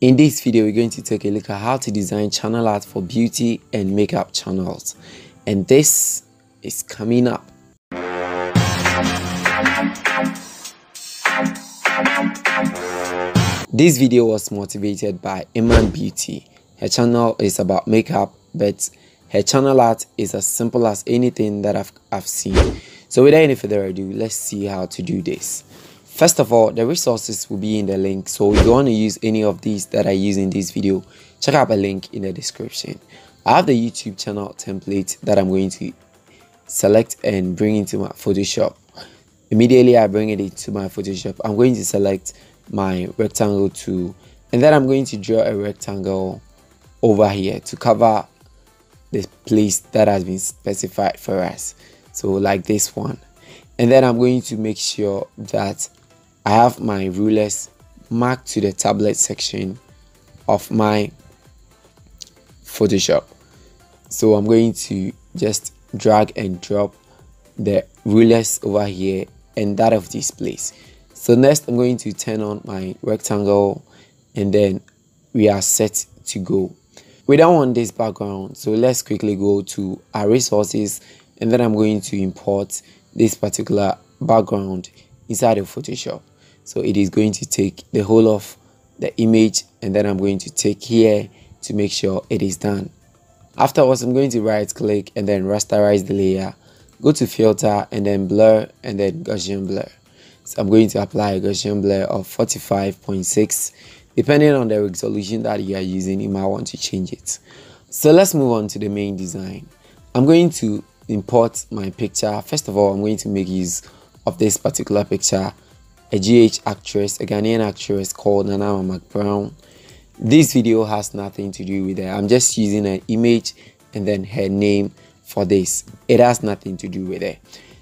In this video, we're going to take a look at how to design channel art for beauty and makeup channels. And this is coming up. This video was motivated by Eman Beauty. Her channel is about makeup, but her channel art is as simple as anything that I've, I've seen. So without any further ado, let's see how to do this. First of all, the resources will be in the link. So if you want to use any of these that I use in this video, check out the link in the description. I have the YouTube channel template that I'm going to select and bring into my Photoshop. Immediately I bring it into my Photoshop, I'm going to select my rectangle tool and then I'm going to draw a rectangle over here to cover the place that has been specified for us. So like this one. And then I'm going to make sure that I have my rulers marked to the tablet section of my Photoshop. So I'm going to just drag and drop the rulers over here and that of this place. So next I'm going to turn on my rectangle and then we are set to go. We don't want this background so let's quickly go to our resources and then I'm going to import this particular background inside of Photoshop so it is going to take the whole of the image and then I'm going to take here to make sure it is done. Afterwards I'm going to right click and then rasterize the layer go to filter and then blur and then Gaussian blur. So I'm going to apply a Gaussian blur of 45.6 depending on the resolution that you are using you might want to change it. So let's move on to the main design. I'm going to import my picture. First of all I'm going to make use of this particular picture a GH actress, a Ghanaian actress called Nana McBrown. This video has nothing to do with her. I'm just using an image and then her name for this. It has nothing to do with it.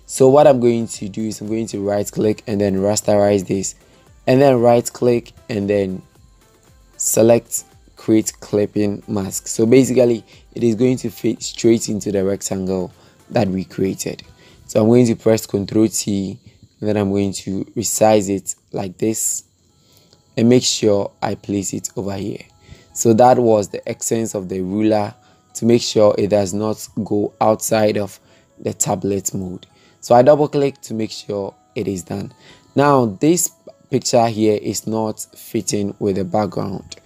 So what I'm going to do is I'm going to right click and then rasterize this and then right click and then select create clipping mask. So basically it is going to fit straight into the rectangle that we created. So I'm going to press Ctrl T and then I'm going to resize it like this and make sure I place it over here. So that was the essence of the ruler to make sure it does not go outside of the tablet mode. So I double click to make sure it is done. Now this picture here is not fitting with the background.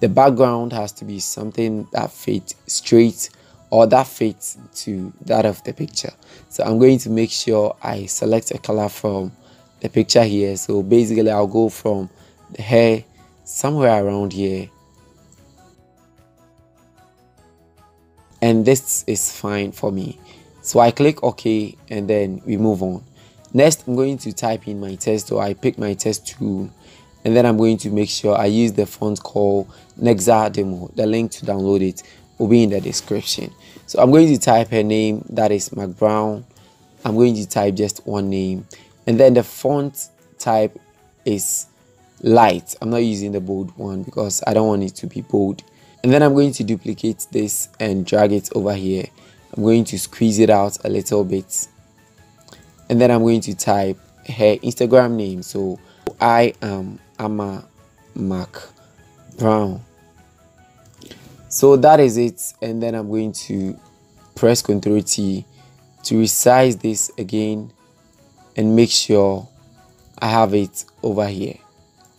The background has to be something that fits straight or that fits to that of the picture. So i'm going to make sure i select a color from the picture here. So basically i'll go from the hair somewhere around here. And this is fine for me. So i click ok and then we move on. Next i'm going to type in my text so i pick my text tool. And then i'm going to make sure i use the font called nexa demo the link to download it will be in the description. So I'm going to type her name, that is McBrown. I'm going to type just one name. And then the font type is light. I'm not using the bold one because I don't want it to be bold. And then I'm going to duplicate this and drag it over here. I'm going to squeeze it out a little bit. And then I'm going to type her Instagram name. So I am Ama Mac Brown so that is it and then i'm going to press ctrl t to resize this again and make sure i have it over here.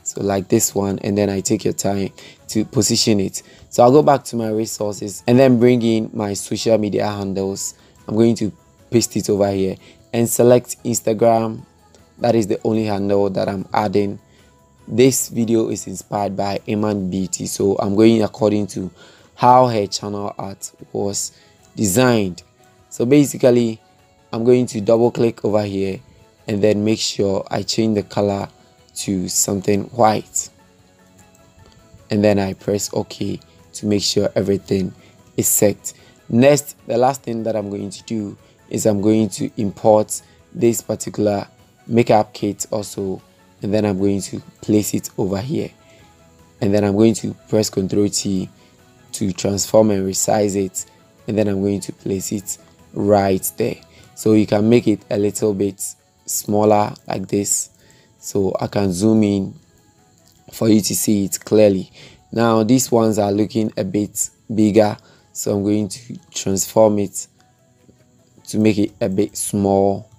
So like this one and then i take your time to position it. So i'll go back to my resources and then bring in my social media handles. I'm going to paste it over here and select instagram. That is the only handle that i'm adding. This video is inspired by Eman Beauty so I'm going according to how her channel art was designed. So basically i'm going to double click over here and then make sure i change the color to something white. And then i press ok to make sure everything is set. Next the last thing that i'm going to do is i'm going to import this particular makeup kit also and then i'm going to place it over here. And then i'm going to press ctrl t to transform and resize it and then I'm going to place it right there. So you can make it a little bit smaller like this. So I can zoom in for you to see it clearly. Now these ones are looking a bit bigger so i'm going to transform it to make it a bit small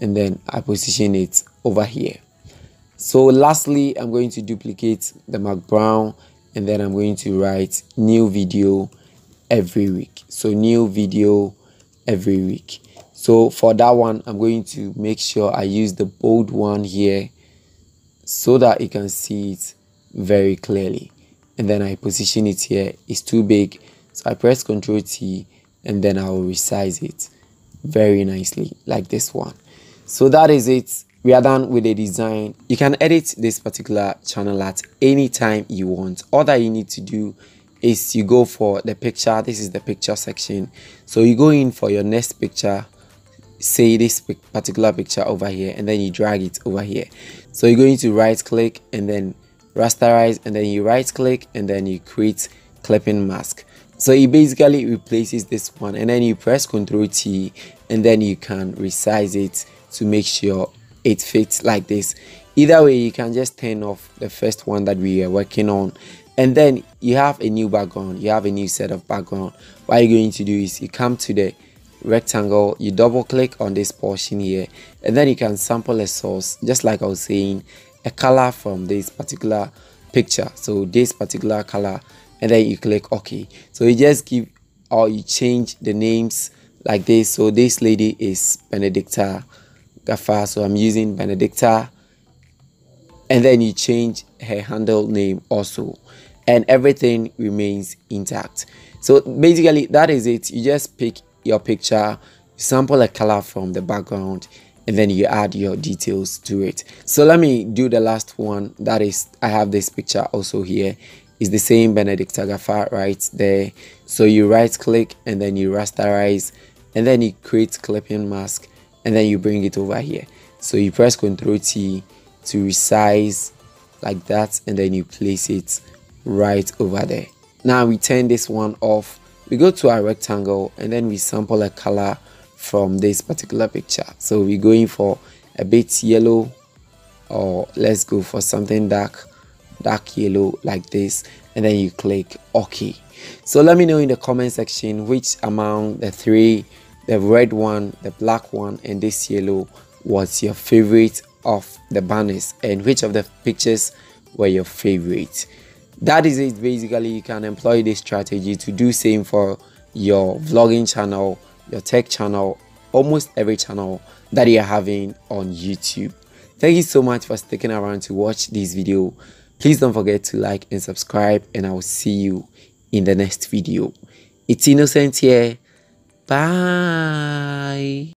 and then i position it over here. So lastly i'm going to duplicate the McBrown and then i'm going to write new video every week. So new video every week. So for that one i'm going to make sure i use the bold one here so that you can see it very clearly. And then I position it here. It's too big. So I press ctrl T and then I will resize it very nicely like this one. So that is it we are done with the design you can edit this particular channel at any time you want. All that you need to do is you go for the picture. This is the picture section. So you go in for your next picture say this particular picture over here and then you drag it over here. So you're going to right click and then rasterize and then you right click and then you create clipping mask. So it basically replaces this one and then you press ctrl t and then you can resize it to make sure it fits like this. Either way you can just turn off the first one that we are working on. And then you have a new background you have a new set of background. What you're going to do is you come to the rectangle you double click on this portion here and then you can sample a source just like i was saying a color from this particular picture. So this particular color and then you click ok. So you just give or you change the names like this. So this lady is benedicta Gafah so i'm using benedicta and then you change her handle name also and everything remains intact so basically that is it you just pick your picture, sample a color from the background, and then you add your details to it. So let me do the last one. That is, I have this picture also here. It's the same Benedicta Gafah right there. So you right click and then you rasterize and then you create clipping mask and then you bring it over here. So you press Ctrl T to resize like that and then you place it right over there. Now we turn this one off we go to our rectangle and then we sample a color from this particular picture so we're going for a bit yellow or let's go for something dark dark yellow like this and then you click ok so let me know in the comment section which among the three the red one the black one and this yellow was your favorite of the banners. And which of the pictures were your favorite? That is it. Basically you can employ this strategy to do same for your vlogging channel your tech channel almost every channel that you're having on youtube. Thank you so much for sticking around to watch this video. Please don't forget to like and subscribe and i will see you in the next video. It's innocent here bye